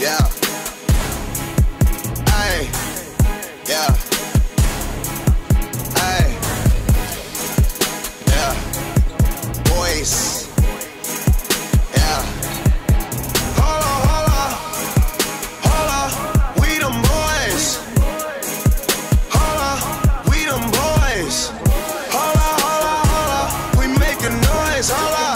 Yeah. Ay. Yeah. Ay. Yeah. Boys. Yeah. Holla, holla. Holla, we them boys. Holla, we them boys. Holla, holla, holla. We making noise. Holla.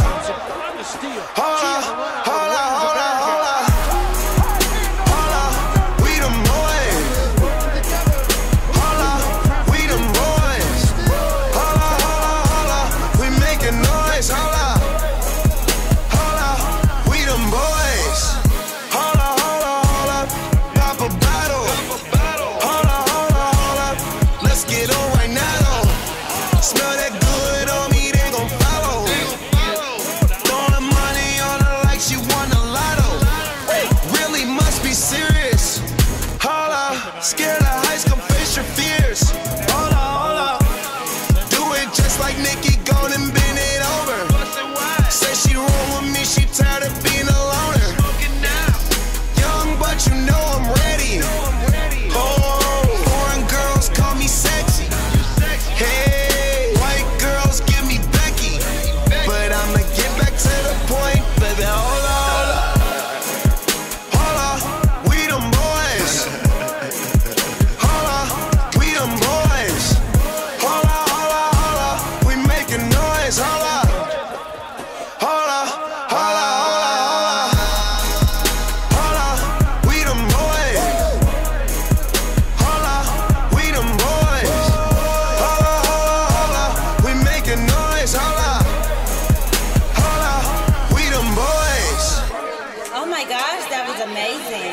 amazing.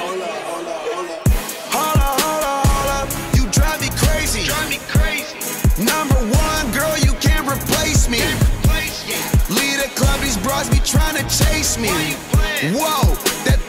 Hold up, hold up, hold up. You drive me crazy. Drive me crazy. Number one, girl, you can't replace me. Can't replace me. Lead a club, these bras be trying to chase me. Whoa, that